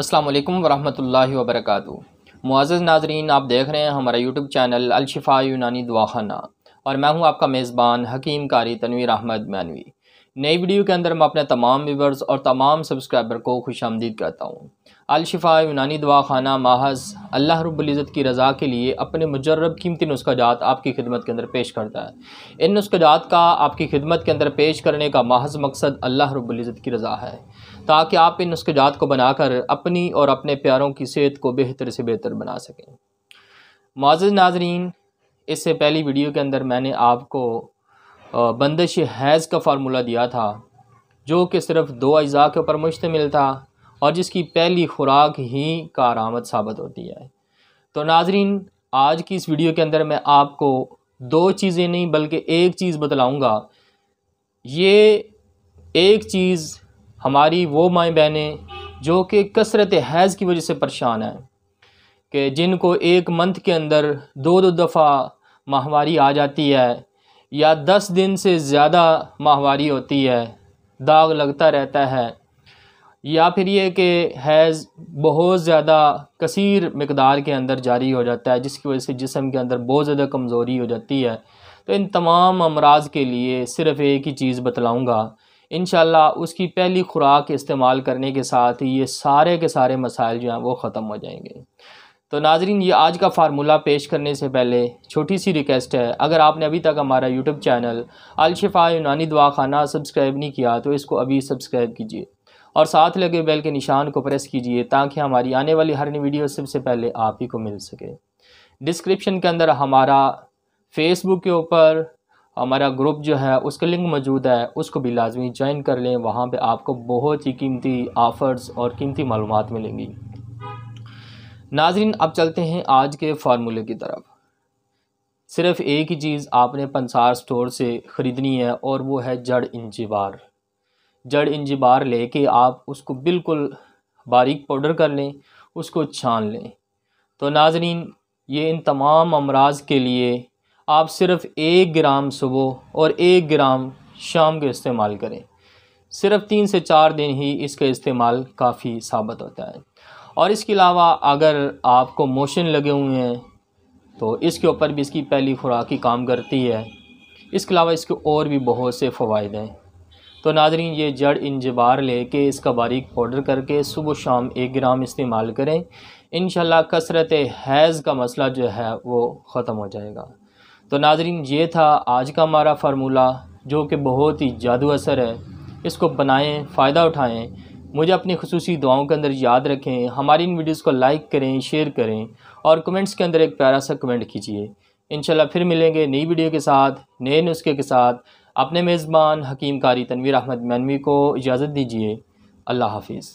अस्सलाम वालेकुम वरहमतुल्लाहि वबरकातुहू। मुआज़ नाजरीन, आप देख रहे हैं हमारा यूट्यूब चैनल अलशिफ़ा यूनानी दवाखाना और मैं हूँ आपका मेज़बान हकीम कारी तनवीर अहमद मैनवी। नई वीडियो के अंदर मैं अपने तमाम व्यूवर्स और तमाम सब्सक्राइबर को खुश आमदीद कहता हूँ। अलशिफ़ा यूनानी दवाखाना महज अल्लाह रब्ज़त की रज़ा के लिए अपने मुजरब कीमती नुस्खाजात आपकी खिदमत के अंदर पेश करता है। इन नुस्खाजात का आपकी खिदमत के अंदर पेश करने का महज मकसद अल्लाह रब्ज़त की रज़ा है। ताकि आप इन नुस्खाजात को बनाकर अपनी और अपने प्यारों की सेहत को बेहतर से बेहतर बना सकें। मुआज़ नाजरीन, इससे पहली वीडियो के अंदर मैंने आपको बंदिश हैज़ का फार्मूला दिया था, जो कि सिर्फ़ दो अज़ा के ऊपर मुश्तमिल था और जिसकी पहली खुराक ही कारामद साबित होती है। तो नाजरीन, आज की इस वीडियो के अंदर मैं आपको दो चीज़ें नहीं बल्कि एक चीज़ बतलाऊँगा। ये एक चीज़ हमारी वो माएँ बहनें जो कि कसरत हैज़ की वजह से परेशान हैं, कि जिनको एक मंथ के अंदर दो दो दफ़ा माहवारी आ जाती है या दस दिन से ज़्यादा माहवारी होती है, दाग लगता रहता है, या फिर ये कि हैज़ बहुत ज़्यादा कसीर मकदार के अंदर जारी हो जाता है, जिसकी वजह से जिसम के अंदर बहुत ज़्यादा कमज़ोरी हो जाती है तो इन तमाम अमराज के लिए सिर्फ़ एक ही चीज़ बतलाऊँगा इन उसकी पहली खुराक इस्तेमाल करने के साथ ये सारे के सारे मसाइल जो हैं वो ख़त्म हो जाएँगे। तो नाजरीन, ये आज का फार्मूला पेश करने से पहले छोटी सी रिक्वेस्ट है, अगर आपने अभी तक हमारा यूट्यूब चैनल अलशिफ़ा यूनानी दवाखाना सब्सक्राइब नहीं किया तो इसको अभी सब्सक्राइब कीजिए और साथ लगे बेल के निशान को प्रेस कीजिए ताकि हमारी आने वाली हर नई वीडियो सबसे पहले आप ही को मिल सके। डिस्क्रिप्शन के अंदर हमारा फेसबुक के ऊपर हमारा ग्रुप जो है, उसका लिंक मौजूद है, उसको भी लाजमी ज्वाइन कर लें। वहाँ पे आपको बहुत ही कीमती आफ़र्स और कीमती मालूम मिलेंगी। नाजरीन, अब चलते हैं आज के फार्मूले की तरफ़। सिर्फ़ एक ही चीज़ आपने पंसार स्टोर से ख़रीदनी है, और वो है जड़ इंजबार। जड़ इंजबार लेके आप उसको बिल्कुल बारीक पाउडर कर लें, उसको छान लें। तो नाजरीन, ये इन तमाम अमराज के लिए आप सिर्फ़ एक ग्राम सुबह और एक ग्राम शाम के इस्तेमाल करें। सिर्फ़ तीन से चार दिन ही इसका इस्तेमाल काफ़ी साबित होता है। और इसके अलावा अगर आपको मोशन लगे हुए हैं तो इसके ऊपर भी इसकी पहली खुराक ही काम करती है। इसके अलावा इसके और भी बहुत से फ़वाद हैं। तो नाजरीन, ये जड़ इंजबार लेके इसका बारीक पाउडर करके सुबह शाम एक ग्राम इस्तेमाल करें। इन कसरत हैज़ का मसला जो है, वो ख़त्म हो जाएगा। तो नाजरीन, ये था आज का हमारा फार्मूला, जो कि बहुत ही जादू असर है। इसको बनाएँ, फ़ायदा उठाएँ। मुझे अपनी खसूसी दुआओं के अंदर याद रखें। हमारी इन वीडियोज़ को लाइक करें, शेयर करें और कमेंट्स के अंदर एक प्यारा सा कमेंट कीजिए। इन फिर मिलेंगे नई वीडियो के साथ, नए नुस्खे के साथ। अपने मेज़बान हकीम कारी तनवीर अहमद मनवी को इजाज़त दीजिए। अल्लाह हाफिज़।